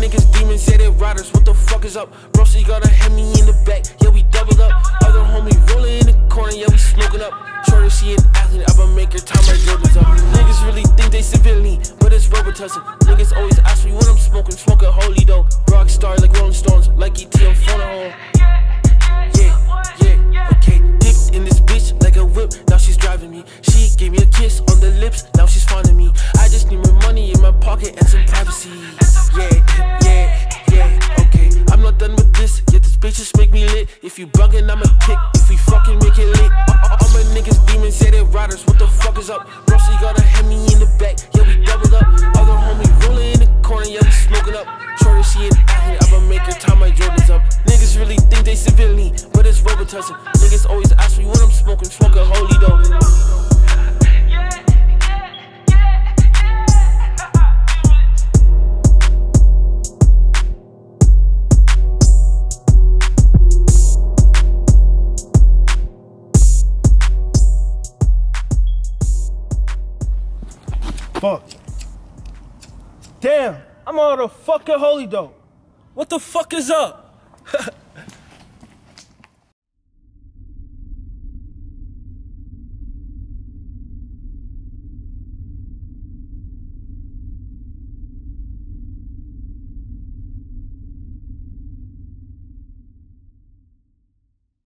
niggas demons, say they riders. What the fuck is up? Bro, she gotta hit me in the back. Yeah, we doubled up. Other homie rolling in the corner, yeah, we smoking up. Shorter, she an athlete, I'ma make her time my dribbles up. Niggas really think they civilian, but it's Robitussin. Niggas always ask me what I'm smoking, smoking holy dope. Rock star like Rolling Stones, like ET, I'm phone home. Yeah, yeah, okay, dipped in this bitch like a whip, now she's driving me. She gave me a kiss on the lips, now she's finding me. I just need my money in my pocket and some privacy. Yeah. If you buggin', I'ma kick. If we fucking make it lit. All my niggas demons, say they riders. What the fuck is up? Rossi got a Hemi in the back, yeah, we doubled up. Other homie rolling in the corner, yeah, we smoking up. Shorty, she an athlete, I'ma make her tie my Jordans up. Niggas really think they civilian, but it's Robitussin. Niggas always ask me what I'm smoking, smoking holy dope. fuck? Damn, I'm on the fucking holy dope. What the fuck is up?